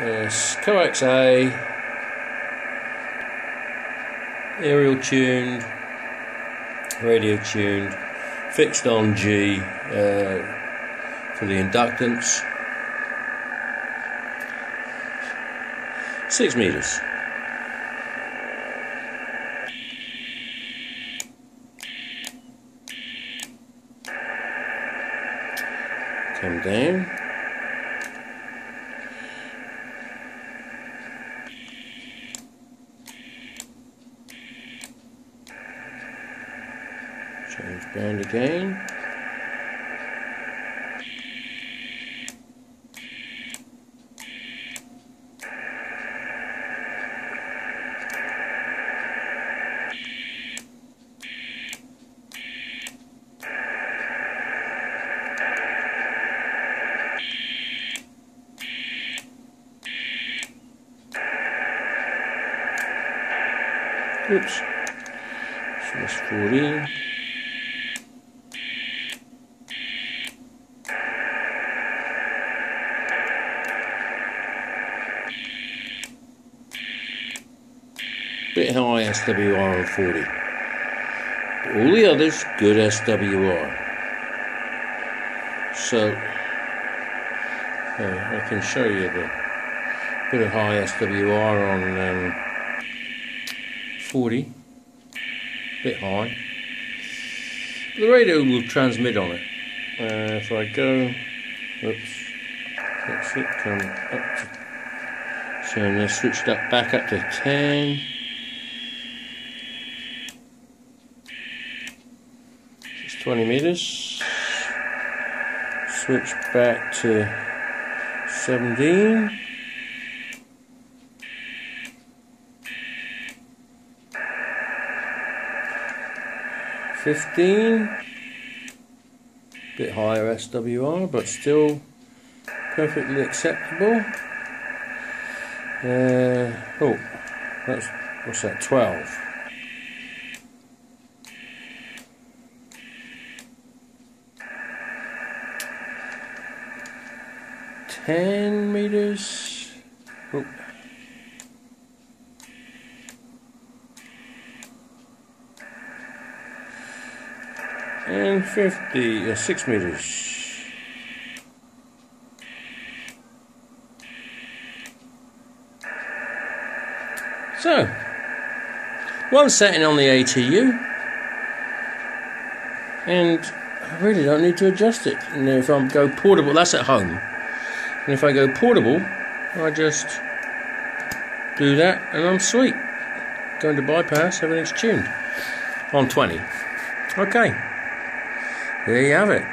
Yes, coax A, aerial tuned, radio tuned, fixed on G uh, for the inductance. Six meters. Come down. Change band again. Oops. So that's 14. Bit high SWR on 40. All the others, good SWR. So, uh, I can show you the bit of high SWR on um, 40. Bit high. The radio will transmit on it. Uh, if I go, oops, that's it, come up to, so now switched up back up to 10. It's 20 meters. Switch back to 17. Fifteen, bit higher SWR, but still perfectly acceptable. Uh, oh, that's what's that? Twelve. 10 meters. Oh. And 50, uh, 6 meters. So, one setting on the ATU, and I really don't need to adjust it. And if I go portable, that's at home. And if I go portable, I just do that and I'm sweet. Going to bypass, everything's tuned on 20. Okay, there you have it.